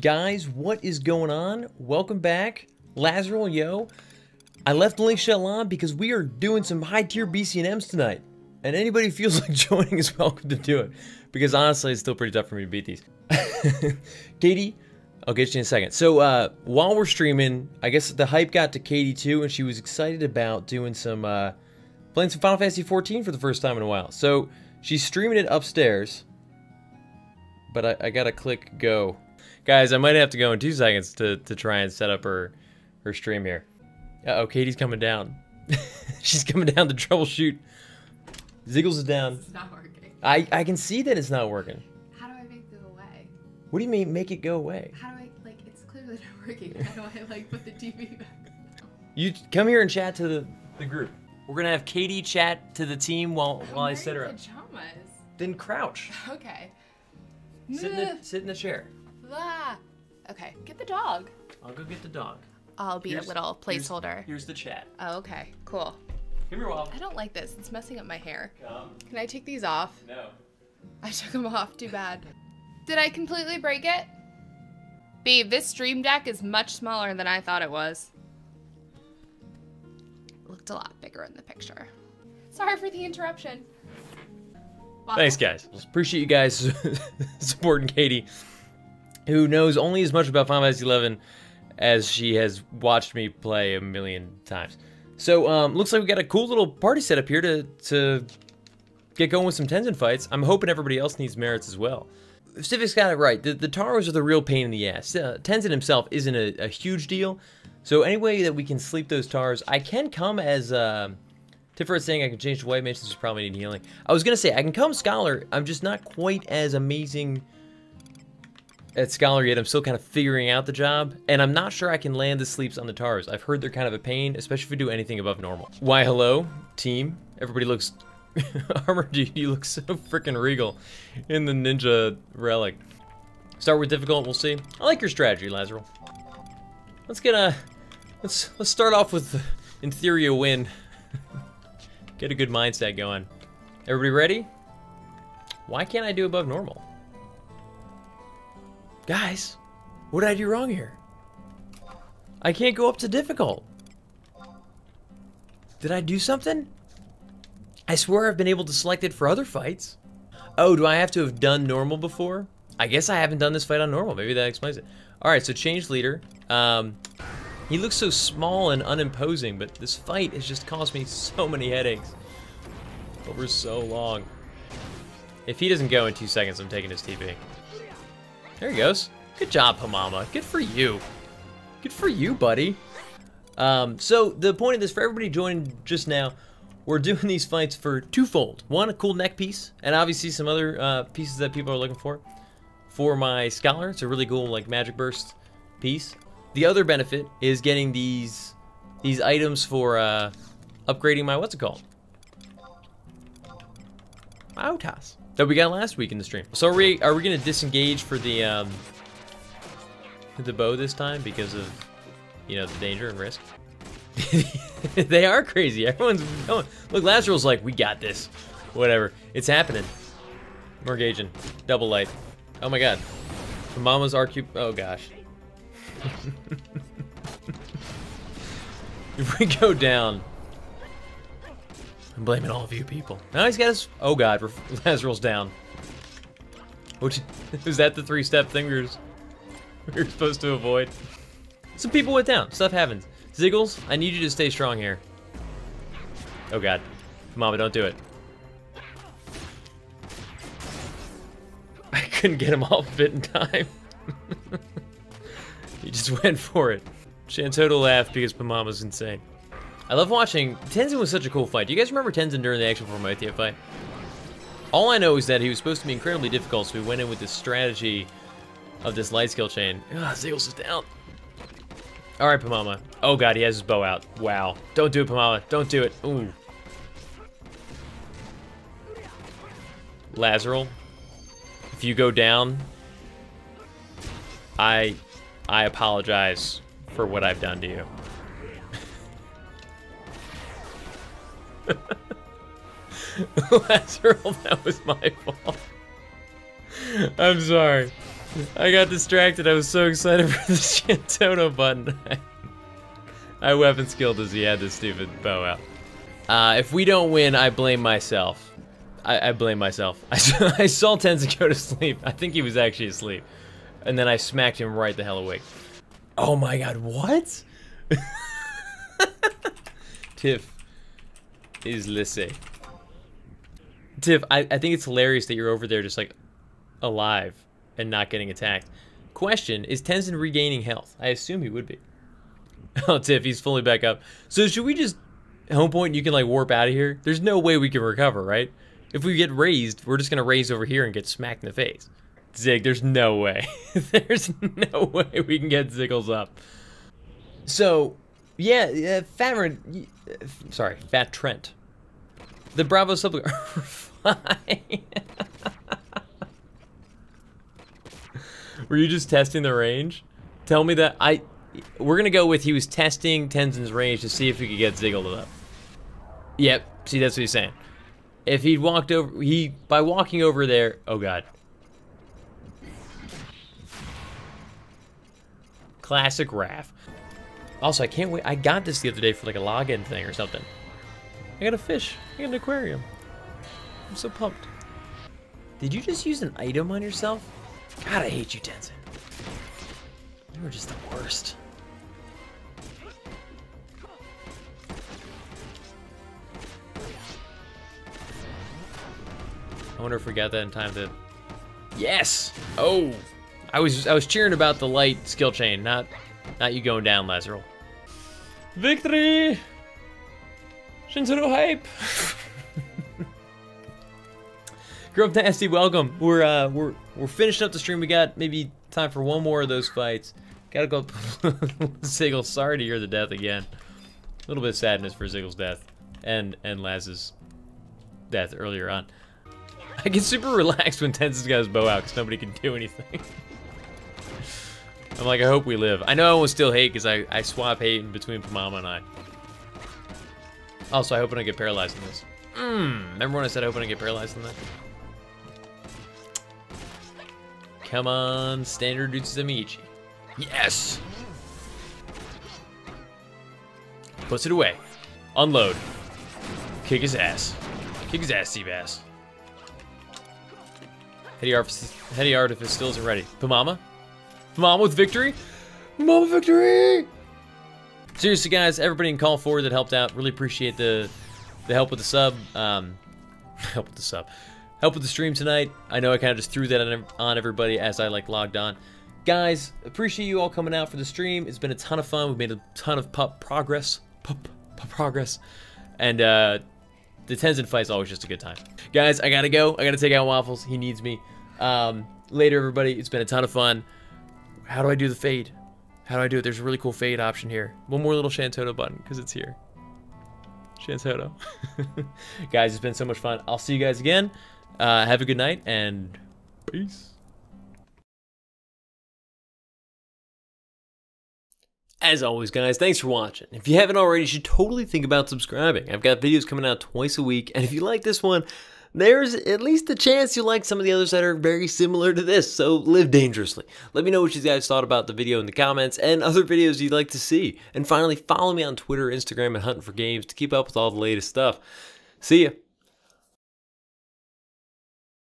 Guys, what is going on? Welcome back. Lazarel, yo. I left the link shell on because we are doing some high tier BCNMs tonight. And anybody who feels like joining is welcome to do it. Because honestly, it's still pretty tough for me to beat these. Katie, I'll get you in a second. So uh, while we're streaming, I guess the hype got to Katie too, and she was excited about doing some, uh, playing some Final Fantasy 14 for the first time in a while. So she's streaming it upstairs, but I, I gotta click go. Guys, I might have to go in two seconds to, to try and set up her, her stream here. Uh oh Katie's coming down. she's coming down to troubleshoot. Ziggles is down. It's not working. I, I can see that it's not working. How do I make it go away? What do you mean make it go away? How do I like? It's clearly not working. How do I like put the TV back? You come here and chat to the, the group. We're gonna have Katie chat to the team while while I I'm set her up. Pajamas. Then crouch. Okay. Sit in, the, sit in the chair. Ah. Okay. Get the dog. I'll go get the dog. I'll be Here's- a little placeholder. Here's, the chat. Oh, okay. Cool. Come here, Walt. I don't like this. It's messing up my hair. Come. Can I take these off? No. I took them off. Too bad. Did I completely break it? Babe, this stream deck is much smaller than I thought it was. Looked a lot bigger in the picture. Sorry for the interruption. Wow. Thanks, guys. Appreciate you guys supporting Katie, who knows only as much about Final Fantasy 11 as she has watched me play a million times. So, um, looks like we got a cool little party set up here to to get going with some Tenzen fights. I'm hoping everybody else needs merits as well. Civic's got it right. The, the Taros are the real pain in the ass. Uh, Tenzen himself isn't a, a huge deal. So any way that we can sleep those Tars, I can come as... Uh, Tiffer's saying I can change the white mage since probably need healing. I was gonna say I can come scholar. I'm just not quite as amazing at scholar yet. I'm still kind of figuring out the job, and I'm not sure I can land the sleeps on the tars. I've heard they're kind of a pain, especially if we do anything above normal. Why, hello, team. Everybody looks armor. Dude, you look so freaking regal in the ninja relic. Start with difficult. We'll see. I like your strategy, Lazarel. Let's get a let's let's start off with in theory a win. Get a good mindset going. Everybody ready? Why can't I do above normal? Guys, what did I do wrong here? I can't go up to difficult. Did I do something? I swear I've been able to select it for other fights. Oh, do I have to have done normal before? I guess I haven't done this fight on normal. Maybe that explains it. Alright, so change leader. Um, he looks so small and unimposing, but this fight has just caused me so many headaches over so long. If he doesn't go in two seconds, I'm taking his TP. There he goes. Good job, Hamama. Good for you. Good for you, buddy. Um, so the point of this, for everybody joining just now, we're doing these fights for twofold. One, a cool neck piece, and obviously some other uh, pieces that people are looking for. For my Scholar, it's a really cool like Magic Burst piece. The other benefit is getting these these items for uh, upgrading my what's it called? My Ohtas that we got last week in the stream. So are we are we gonna disengage for the um, the bow this time because of you know the danger and risk? they are crazy. Everyone's going. Look, Lazarus like, we got this. Whatever. It's happening. We're engaging. Double light. Oh my god. Mama's RQ. Oh gosh. if we go down, I'm blaming all of you people. Now he's got his. Oh god, Lazarus down. Which is that the three-step thing we were, we were supposed to avoid? Some people went down. Stuff happens. Ziggles, I need you to stay strong here. Oh god. Mama, don't do it. I couldn't get him all fit in time. he just went for it. Shantoto laughed because Pamama's insane. I love watching... Tenzen was such a cool fight. Do you guys remember Tenzen during the actual Promathia fight? All I know is that he was supposed to be incredibly difficult, so we went in with this strategy of this light skill chain. Ah, Ziggles is down. Alright, Pamama. Oh god, he has his bow out. Wow. Don't do it, Pamama. Don't do it. Ooh. Lazarel, if you go down, I I apologize for what I've done to you. Lazarel, that was my fault. I'm sorry. I got distracted. I was so excited for the Shantoto button. I weapon skilled as he had this stupid bow out. Uh, if we don't win, I blame myself. I, I blame myself. I, saw, I saw Tenzen go to sleep. I think he was actually asleep. And then I smacked him right the hell awake. Oh my god, what? Tiff is Lissy. Tiff, I, I think it's hilarious that you're over there just like alive and not getting attacked. Question, is Tenzen regaining health? I assume he would be. Oh, Tiff, he's fully back up. So should we just home point you can like warp out of here? There's no way we can recover, right? If we get raised, we're just gonna raise over here and get smacked in the face. Zig, there's no way. there's no way we can get Ziggles up. So, yeah, uh, sorry, Fat Trent. The Bravo sub fine. Were you just testing the range? Tell me that I. We're gonna go with he was testing Tenzen's range to see if he could get Ziggled up. Yep. See, that's what he's saying. If he'd walked over, he by walking over there. Oh God. Classic Raph. Also, I can't wait. I got this the other day for like a login thing or something. I got a fish. I got an aquarium. I'm so pumped. Did you just use an item on yourself? God, I hate you, Tenzen. You were just the worst. I wonder if we got that in time to... Yes! Oh! I was I was cheering about the light skill chain, not not you going down, Lazarel. Victory! Shinzuru hype! Grove Nasty, welcome. We're uh we're we're finishing up the stream. We got maybe time for one more of those fights. Gotta go Ziggle, sorry to hear the death again. A little bit of sadness for Ziggle's death. And and Laz's death earlier on. I get super relaxed when Tenzen's got his bow out because nobody can do anything. I'm like, I hope we live. I know I will still hate because I, I swap hate between Mama and I. Also, I hope I don't get paralyzed in this. Mmm, remember when I said I hope I don't get paralyzed in that? Come on, standard Utsusemi: Ichi. Yes! Puts it away. Unload. Kick his ass. Kick his ass, Seabass. Heady Artifice, Heady Artifice still isn't ready. Pamama? Pamama with victory? Mama with victory! Seriously, guys, everybody in Call Forward that helped out, really appreciate the the help with the sub. Um, help with the sub help with the stream tonight. I know I kind of just threw that on, everybody as I like logged on. Guys, appreciate you all coming out for the stream. It's been a ton of fun. We've made a ton of pup progress. Pup, pup progress. And uh, the Tenzen fight's always just a good time. Guys, I gotta go. I gotta take out Waffles. He needs me. Um, later, everybody. It's been a ton of fun. How do I do the fade? How do I do it? There's a really cool fade option here. One more little Shantoto button, because it's here. Shantoto. guys, it's been so much fun. I'll see you guys again. Uh, have a good night and peace. As always, guys, thanks for watching. If you haven't already, you should totally think about subscribing. I've got videos coming out twice a week, and if you like this one, there's at least a chance you like some of the others that are very similar to this, so live dangerously. Let me know what you guys thought about the video in the comments and other videos you'd like to see. And finally, follow me on Twitter, Instagram, and Huntin4Games to keep up with all the latest stuff. See ya.